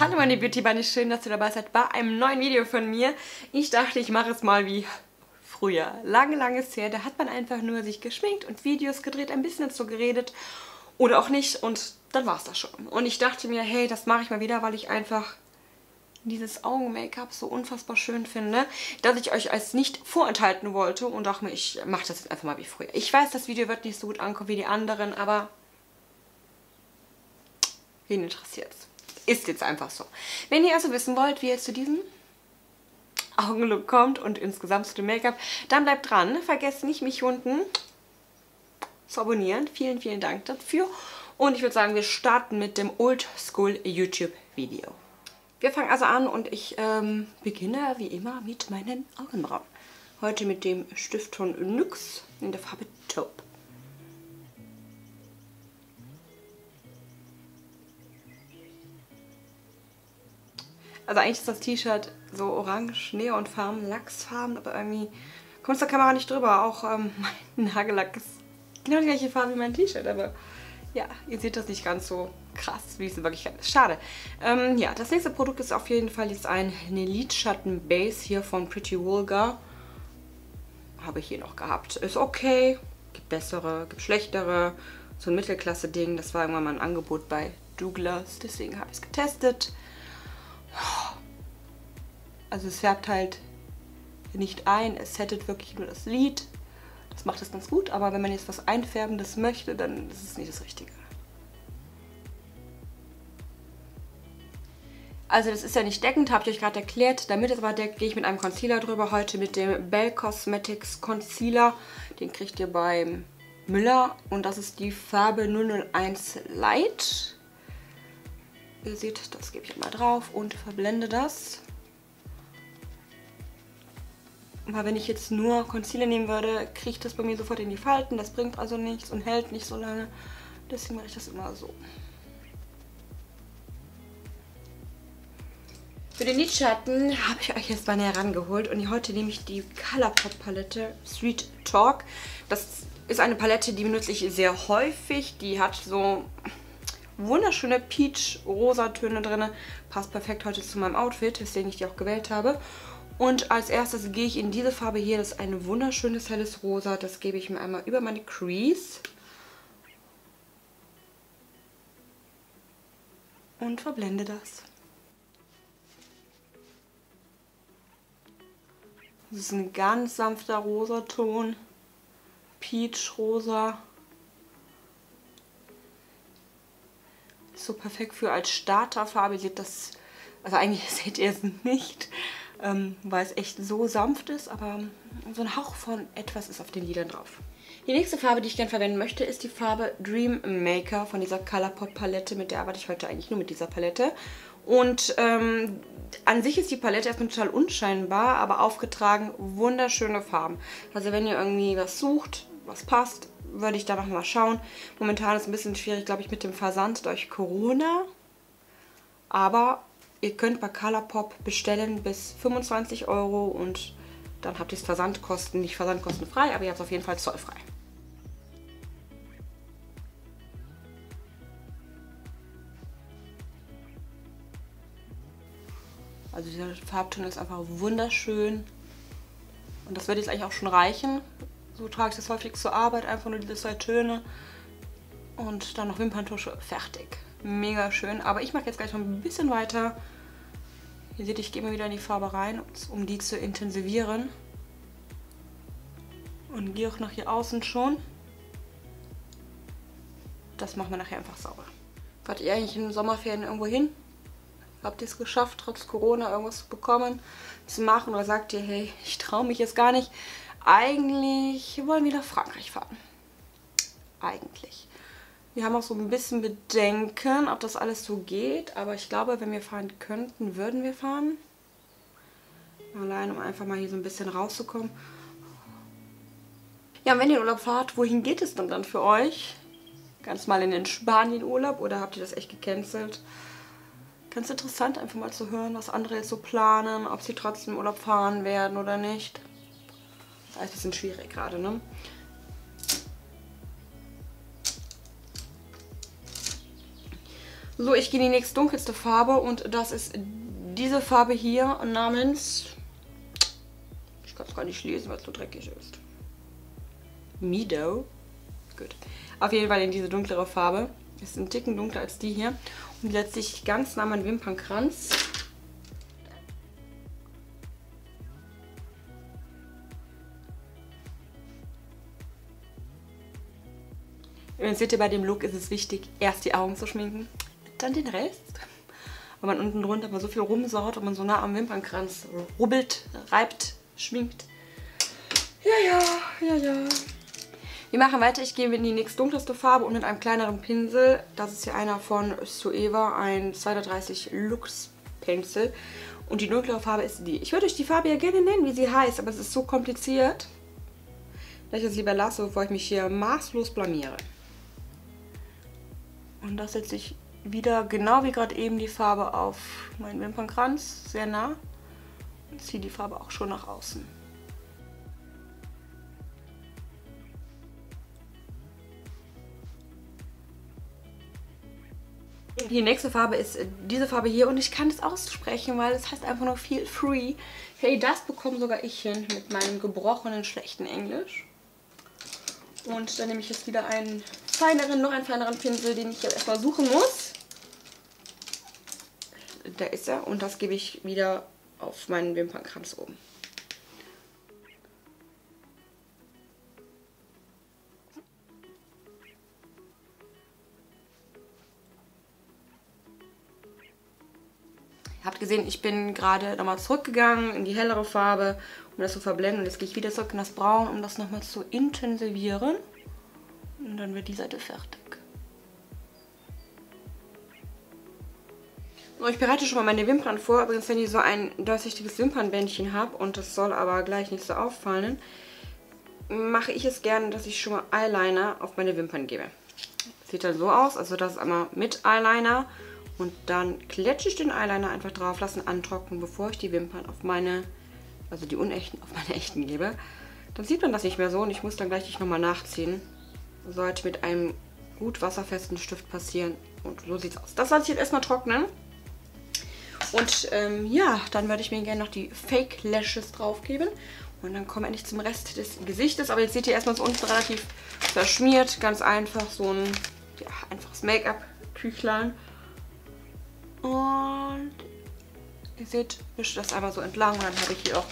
Hallo meine Beauty Bunny, schön, dass ihr dabei seid bei einem neuen Video von mir. Ich dachte, ich mache es mal wie früher. Lange, lange ist her, da hat man einfach nur sich geschminkt und Videos gedreht, ein bisschen dazu geredet oder auch nicht und dann war es das schon. Und ich dachte mir, hey, das mache ich mal wieder, weil ich einfach dieses Augen-Make-up so unfassbar schön finde, dass ich euch als nicht vorenthalten wollte und dachte mir, ich mache das jetzt einfach mal wie früher. Ich weiß, das Video wird nicht so gut ankommen wie die anderen, aber wen interessiert's? Ist jetzt einfach so. Wenn ihr also wissen wollt, wie ihr zu diesem Augenlook kommt und insgesamt zu dem Make-up, dann bleibt dran. Vergesst nicht, mich unten zu abonnieren. Vielen, vielen Dank dafür. Und ich würde sagen, wir starten mit dem Oldschool YouTube-Video. Wir fangen also an und ich ähm, beginne wie immer mit meinen Augenbrauen. Heute mit dem Stift von NYX in der Farbe Taupe. Also eigentlich ist das T-Shirt so orange, Neonfarben, Lachsfarben, aber irgendwie kommt es der Kamera nicht drüber. Auch ähm, mein Nagellack ist genau die gleiche Farbe wie mein T-Shirt, aber ja, ihr seht das nicht ganz so krass, wie es in Wirklichkeit ist. Schade. Ähm, ja, das nächste Produkt ist auf jeden Fall jetzt ein Lidschatten Base hier von Pretty Vulgar. Habe ich hier noch gehabt. Ist okay, gibt bessere, gibt schlechtere. So ein Mittelklasse-Ding, das war irgendwann mal ein Angebot bei Douglas, deswegen habe ich es getestet. Also es färbt halt nicht ein, es settet wirklich nur das Lid. Das macht es ganz gut, aber wenn man jetzt was Einfärbendes möchte, dann ist es nicht das Richtige. Also das ist ja nicht deckend, habe ich euch gerade erklärt. Damit es aber deckt, gehe ich mit einem Concealer drüber. Heute mit dem Bell Cosmetics Concealer. Den kriegt ihr beim Müller. Und das ist die Farbe 001 Light. Ihr seht, das gebe ich mal drauf und verblende das. Weil wenn ich jetzt nur Concealer nehmen würde, kriegt das bei mir sofort in die Falten. Das bringt also nichts und hält nicht so lange. Deswegen mache ich das immer so. Für den Lidschatten habe ich euch jetzt mal näher rangeholt und heute nehme ich die Colourpop Palette Sweet Talk. Das ist eine Palette, die benutze ich sehr häufig. Die hat so wunderschöne Peach-Rosa-Töne drin. Passt perfekt heute zu meinem Outfit, weswegen ich die auch gewählt habe. Und als erstes gehe ich in diese Farbe hier. Das ist ein wunderschönes helles Rosa. Das gebe ich mir einmal über meine Crease. Und verblende das. Das ist ein ganz sanfter Rosaton. Peach-Rosa. So perfekt für als Starterfarbe. Ihr seht das, also eigentlich seht ihr es nicht, ähm, weil es echt so sanft ist, aber so ein Hauch von etwas ist auf den Lidern drauf. Die nächste Farbe, die ich gerne verwenden möchte, ist die Farbe Dream Maker von dieser Colourpop Palette. Mit der arbeite ich heute eigentlich nur mit dieser Palette. Und ähm, an sich ist die Palette erstmal total unscheinbar, aber aufgetragen wunderschöne Farben. Also wenn ihr irgendwie was sucht, was passt, würde ich da noch mal schauen. Momentan ist es ein bisschen schwierig, glaube ich, mit dem Versand durch Corona. Aber ihr könnt bei Colourpop bestellen bis 25 Euro und dann habt ihr es Versandkosten, nicht versandkostenfrei, aber ihr habt es auf jeden Fall zollfrei. Also dieser Farbton ist einfach wunderschön. Und das wird jetzt eigentlich auch schon reichen. So trage ich das häufig zur Arbeit, einfach nur diese zwei Töne. Und dann noch Wimperntusche, fertig. Mega schön. Aber ich mache jetzt gleich noch ein bisschen weiter. Ihr seht, ich gehe mal wieder in die Farbe rein, um die zu intensivieren. Und gehe auch nach hier außen schon. Das machen wir nachher einfach sauber. Fahrt ihr eigentlich in den Sommerferien irgendwo hin? Habt ihr es geschafft, trotz Corona irgendwas zu bekommen, zu machen? Oder sagt ihr, hey, ich traue mich jetzt gar nicht? Eigentlich wollen wir nach Frankreich fahren. Eigentlich. Wir haben auch so ein bisschen Bedenken, ob das alles so geht. Aber ich glaube, wenn wir fahren könnten, würden wir fahren. Allein, um einfach mal hier so ein bisschen rauszukommen. Ja, und wenn ihr in Urlaub fahrt, wohin geht es denn dann für euch? Ganz mal in den Spanien-Urlaub oder habt ihr das echt gecancelt? Ganz interessant, einfach mal zu hören, was andere jetzt so planen, ob sie trotzdem Urlaub fahren werden oder nicht alles ein bisschen schwierig gerade, ne? So, ich gehe in die nächst dunkelste Farbe und das ist diese Farbe hier namens... Ich kann es gar nicht lesen, weil es so dreckig ist. Meadow. Gut. Auf jeden Fall in diese dunklere Farbe. Ist ein Ticken dunkler als die hier. Und letztlich ganz nah mein Wimpernkranz. Und seht ihr, bei dem Look ist es wichtig, erst die Augen zu schminken, dann den Rest. Wenn man unten drunter mal so viel rumsaut und man so nah am Wimpernkranz rubbelt, reibt, schminkt. Ja, ja, ja, ja. Wir machen weiter. Ich gehe in die nächst dunkelste Farbe und mit einem kleineren Pinsel. Das ist hier einer von Sueva, ein 230 Lux Pencil. Und die dunklere Farbe ist die. Ich würde euch die Farbe ja gerne nennen, wie sie heißt, aber es ist so kompliziert, dass ich es lieber lasse, bevor ich mich hier maßlos blamiere. Und das setze ich wieder genau wie gerade eben die Farbe auf meinen Wimpernkranz, sehr nah. Und ziehe die Farbe auch schon nach außen. Die nächste Farbe ist diese Farbe hier und ich kann es aussprechen, weil es heißt einfach nur Feel Free. Hey, das bekomme sogar ich hin mit meinem gebrochenen, schlechten Englisch. Und dann nehme ich jetzt wieder einen feineren, noch einen feineren Pinsel, den ich jetzt erstmal suchen muss. Da ist er und das gebe ich wieder auf meinen Wimpernkranz oben. Ihr habt gesehen, ich bin gerade nochmal zurückgegangen in die hellere Farbe, um das zu verblenden. Und jetzt gehe ich wieder zurück in das Braun, um das nochmal zu intensivieren. Dann wird die Seite fertig. So, ich bereite schon mal meine Wimpern vor. Übrigens, wenn ich so ein durchsichtiges Wimpernbändchen habe und das soll aber gleich nicht so auffallen, mache ich es gerne, dass ich schon mal Eyeliner auf meine Wimpern gebe. Sieht dann so aus, also das ist einmal mit Eyeliner und dann kletsche ich den Eyeliner einfach drauf, lasse ihn antrocknen, bevor ich die Wimpern auf meine, also die unechten, auf meine echten gebe. Dann sieht man das nicht mehr so und ich muss dann gleich nochmal nachziehen sollte mit einem gut wasserfesten Stift passieren. Und so sieht es aus. Das lasse ich jetzt erstmal trocknen. Und ähm, ja, dann werde ich mir gerne noch die Fake Lashes drauf geben. Und dann kommen wir endlich zum Rest des Gesichtes. Aber jetzt seht ihr erstmal so unten relativ verschmiert. Ganz einfach so ein ja, einfaches Make-up-Küchlein. Und ihr seht, wische das einmal so entlang. Und dann habe ich hier auch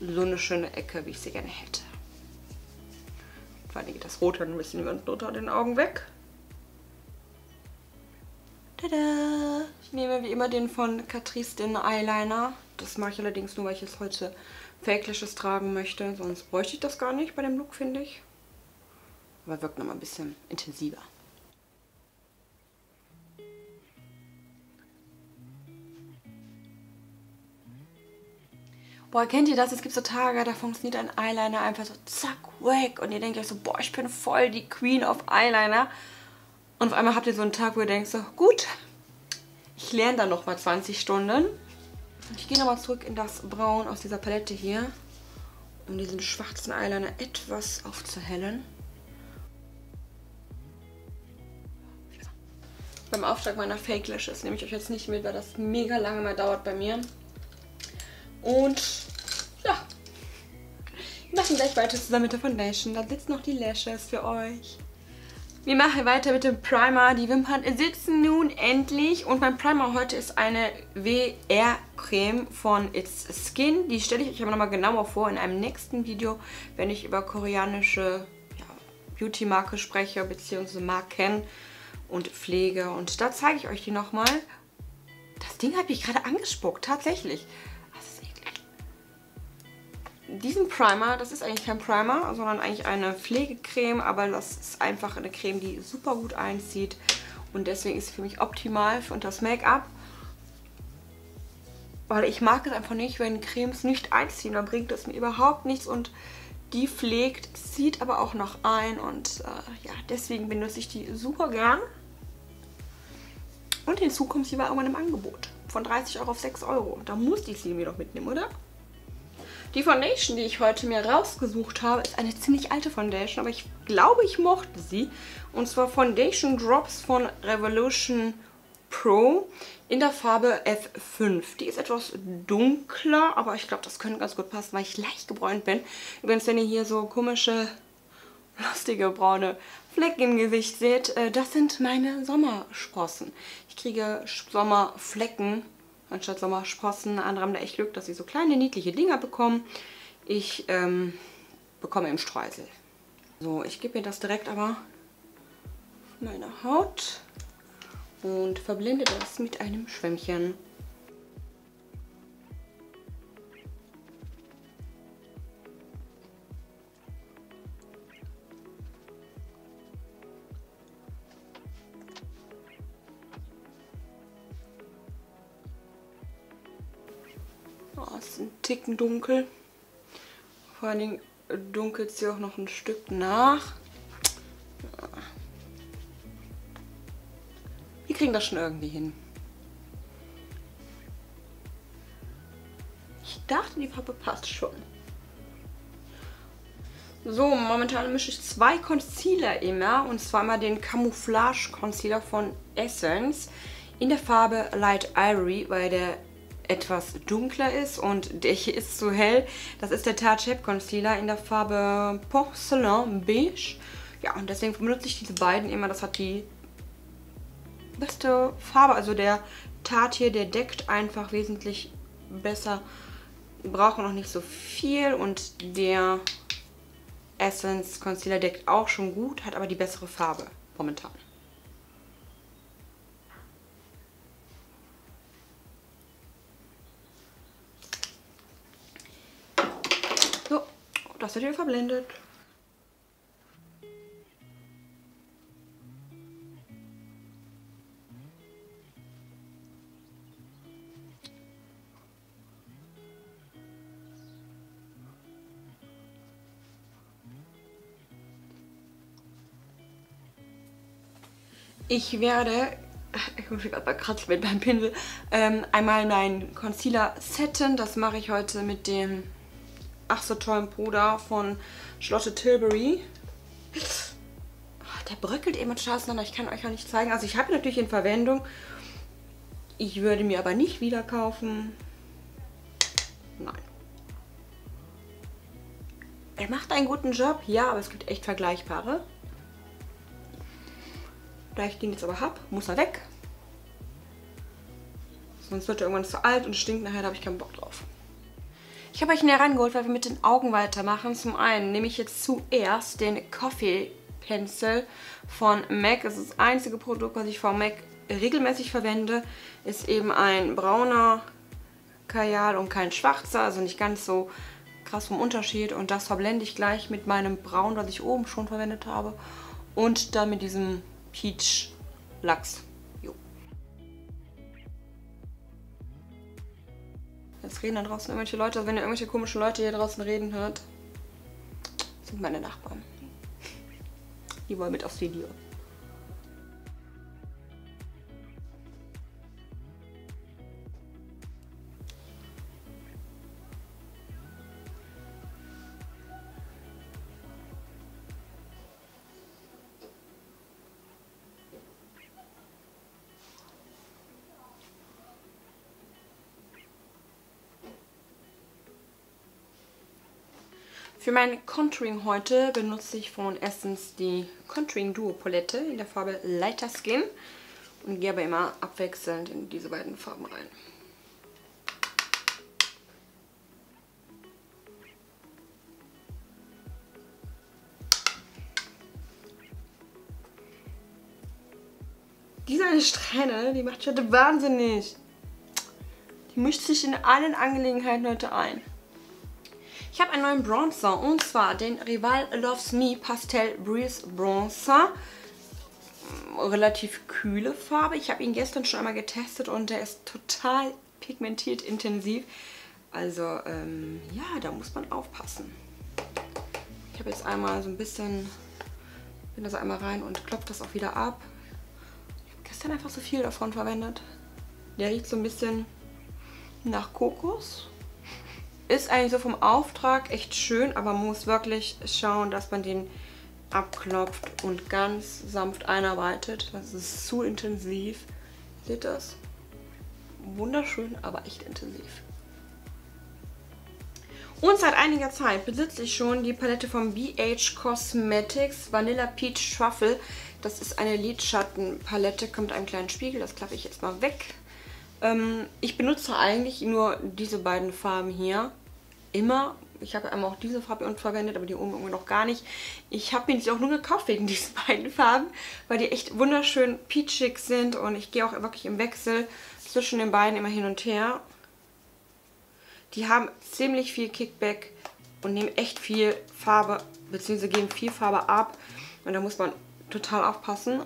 so eine schöne Ecke, wie ich sie gerne hätte. Vor allem geht das Rote ein bisschen unter den Augen weg. Tada! Ich nehme wie immer den von Catrice, den Eyeliner. Das mache ich allerdings nur, weil ich jetzt heute Fake Lashes tragen möchte. Sonst bräuchte ich das gar nicht bei dem Look, finde ich. Aber wirkt nochmal ein bisschen intensiver. Boah, kennt ihr das? Es gibt so Tage, da funktioniert ein Eyeliner einfach so zack, weg. Und ihr denkt euch so, boah, ich bin voll die Queen of Eyeliner. Und auf einmal habt ihr so einen Tag, wo ihr denkt so, gut, ich lerne dann nochmal 20 Stunden. Und ich gehe nochmal zurück in das Braun aus dieser Palette hier, um diesen schwarzen Eyeliner etwas aufzuhellen. Beim Auftrag meiner Fake Lashes nehme ich euch jetzt nicht mit, weil das mega lange mal dauert bei mir. Und ja, wir machen gleich weiter zusammen mit der Foundation. Da sitzen noch die Lashes für euch. Wir machen weiter mit dem Primer. Die Wimpern sitzen nun endlich. Und mein Primer heute ist eine WR-Creme von It's Skin. Die stelle ich euch aber nochmal genauer vor in einem nächsten Video, wenn ich über koreanische ja, Beauty-Marke spreche, beziehungsweise Marken und Pflege. Und da zeige ich euch die nochmal. Das Ding habe ich gerade angespuckt, tatsächlich diesen Primer, das ist eigentlich kein Primer, sondern eigentlich eine Pflegecreme, aber das ist einfach eine Creme, die super gut einzieht und deswegen ist sie für mich optimal für das Make-up. Weil ich mag es einfach nicht, wenn Cremes nicht einziehen, dann bringt das mir überhaupt nichts und die pflegt, zieht aber auch noch ein und äh, ja, deswegen benutze ich die super gern. Und hinzu kommt sie bei irgendwann im Angebot. Von 30 Euro auf 6 Euro. Da musste ich sie mir doch mitnehmen, oder? Die Foundation, die ich heute mir rausgesucht habe, ist eine ziemlich alte Foundation, aber ich glaube, ich mochte sie. Und zwar Foundation Drops von Revolution Pro in der Farbe F5. Die ist etwas dunkler, aber ich glaube, das könnte ganz gut passen, weil ich leicht gebräunt bin. Übrigens, wenn ihr hier so komische, lustige braune Flecken im Gesicht seht, äh, das sind meine Sommersprossen. Ich kriege Sommerflecken anstatt Sommersprossen. Andere haben da echt Glück, dass sie so kleine, niedliche Dinger bekommen. Ich ähm, bekomme im Streusel. So, ich gebe mir das direkt aber auf meine Haut und verblende das mit einem Schwämmchen. Oh, ist ein Ticken dunkel. Vor allen Dingen dunkelt sie auch noch ein Stück nach. Wir kriegen das schon irgendwie hin. Ich dachte, die Farbe passt schon. So, momentan mische ich zwei Concealer immer. Und zwar mal den Camouflage Concealer von Essence in der Farbe Light Ivory, weil der etwas dunkler ist und der hier ist zu hell. Das ist der Tarte Shape Concealer in der Farbe Porcelain Beige. Ja, und deswegen benutze ich diese beiden immer. Das hat die beste Farbe. Also der Tarte hier, der deckt einfach wesentlich besser. Wir brauchen noch nicht so viel und der Essence Concealer deckt auch schon gut, hat aber die bessere Farbe momentan. Das wird hier verblendet. Ich werde, ich muss gerade kratzen mit meinem Pinsel, ähm, einmal meinen Concealer setten. Das mache ich heute mit dem ach so tollen Puder von Charlotte Tilbury. Oh, der bröckelt eben total auseinander. Ich kann euch auch nicht zeigen. Also ich habe ihn natürlich in Verwendung. Ich würde mir aber nicht wieder kaufen. Nein. Er macht einen guten Job, ja, aber es gibt echt vergleichbare. Da ich den jetzt aber habe, muss er weg. Sonst wird er irgendwann zu alt und stinkt nachher, da habe ich keinen Bock drauf. Ich habe euch näher rangeholt, weil wir mit den Augen weitermachen. Zum einen nehme ich jetzt zuerst den Coffee Pencil von MAC. Das ist das einzige Produkt, was ich von MAC regelmäßig verwende. Ist eben ein brauner Kajal und kein schwarzer, also nicht ganz so krass vom Unterschied. Und das verblende ich gleich mit meinem Braun, was ich oben schon verwendet habe. Und dann mit diesem Peach Lachs. Jetzt reden da draußen irgendwelche Leute. Also wenn ihr irgendwelche komischen Leute hier draußen reden hört, sind meine Nachbarn. Die wollen mit aufs Video. Für mein Contouring heute benutze ich von Essence die Contouring Duo Palette in der Farbe Lighter Skin und gehe aber immer abwechselnd in diese beiden Farben rein. Diese eine Strähne, die macht heute wahnsinnig. Die mischt sich in allen Angelegenheiten heute ein. Ich habe einen neuen Bronzer und zwar den Rival Loves Me Pastel Breeze Bronzer. Relativ kühle Farbe. Ich habe ihn gestern schon einmal getestet und der ist total pigmentiert intensiv. Also ähm, ja, da muss man aufpassen. Ich habe jetzt einmal so ein bisschen, bin da so einmal rein und klopfe das auch wieder ab. Ich habe gestern einfach so viel davon verwendet. Der riecht so ein bisschen nach Kokos. Ist eigentlich so vom Auftrag echt schön, aber man muss wirklich schauen, dass man den abklopft und ganz sanft einarbeitet. Das ist zu intensiv. Seht ihr das? Wunderschön, aber echt intensiv. Und seit einiger Zeit besitze ich schon die Palette von BH Cosmetics Vanilla Peach Truffle. Das ist eine Lidschattenpalette, kommt einem kleinen Spiegel. Das klappe ich jetzt mal weg. Ähm, ich benutze eigentlich nur diese beiden Farben hier. Immer. Ich habe einmal auch diese Farbe verwendet, aber die oben irgendwie noch gar nicht. Ich habe mir die auch nur gekauft wegen diesen beiden Farben, weil die echt wunderschön peachig sind und ich gehe auch wirklich im Wechsel zwischen den beiden immer hin und her. Die haben ziemlich viel Kickback und nehmen echt viel Farbe, beziehungsweise geben viel Farbe ab. Und da muss man total aufpassen,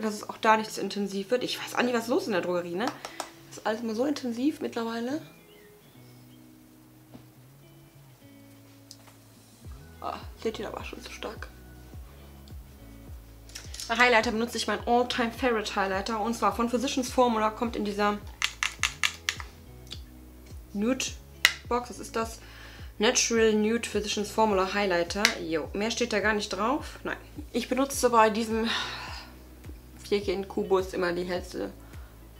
dass es auch da nicht so intensiv wird. Ich weiß auch nicht, was los ist in der Drogerie, ne? Das ist alles immer so intensiv mittlerweile. Oh, seht ihr, da war schon zu stark. Bei Highlighter benutze ich meinen All-Time Favorite Highlighter und zwar von Physicians Formula, kommt in dieser Nude Box. Was ist das? Natural Nude Physicians Formula Highlighter. Jo, mehr steht da gar nicht drauf. Nein. Ich benutze bei diesem Vierchen Kubus immer die hellste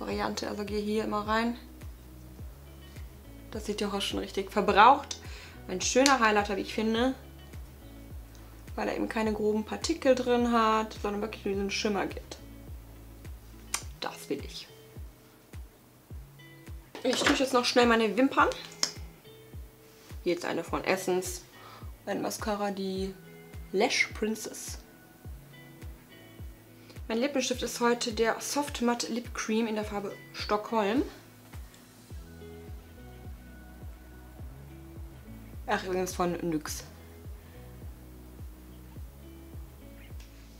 Variante. Also gehe hier immer rein. Das sieht ja auch schon richtig verbraucht. Ein schöner Highlighter, wie ich finde. Weil er eben keine groben Partikel drin hat, sondern wirklich nur diesen Schimmer gibt. Das will ich. Ich tue jetzt noch schnell meine Wimpern. Hier jetzt eine von Essence. Ein Mascara, die Lash Princess. Mein Lippenstift ist heute der Soft Matte Lip Cream in der Farbe Stockholm. Ach, übrigens von NYX.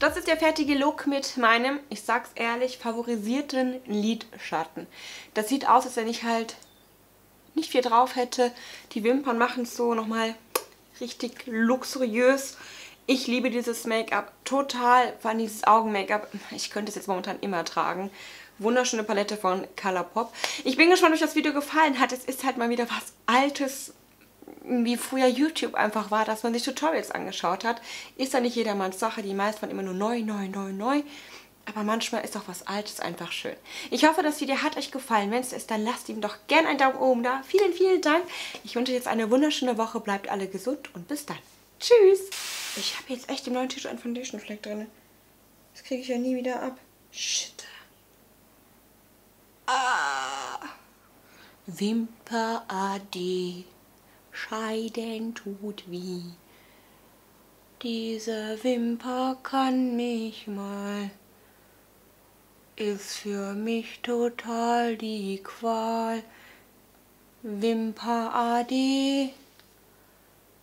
Das ist der fertige Look mit meinem, ich sag's ehrlich, favorisierten Lidschatten. Das sieht aus, als wenn ich halt nicht viel drauf hätte. Die Wimpern machen es so nochmal richtig luxuriös. Ich liebe dieses Make-up total, vor allem dieses Augen-Make-up. Ich könnte es jetzt momentan immer tragen. Wunderschöne Palette von Colourpop. Ich bin gespannt, ob euch das Video gefallen hat. Es ist halt mal wieder was Altes, wie früher YouTube einfach war, dass man sich Tutorials angeschaut hat, ist ja nicht jedermanns Sache. Die meisten waren immer nur neu, neu, neu, neu. Aber manchmal ist auch was Altes einfach schön. Ich hoffe, das Video hat euch gefallen. Wenn es ist, dann lasst ihm doch gerne einen Daumen oben da. Vielen, vielen Dank. Ich wünsche euch jetzt eine wunderschöne Woche. Bleibt alle gesund und bis dann. Tschüss. Ich habe jetzt echt im neuen T-Shirt einen Foundation Fleck drin. Das kriege ich ja nie wieder ab. Shit. Ah. Wimper Ade. Scheiden tut wie. Diese Wimper kann mich mal, ist für mich total die Qual. Wimper Ade,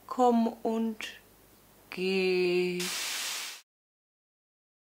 komm und que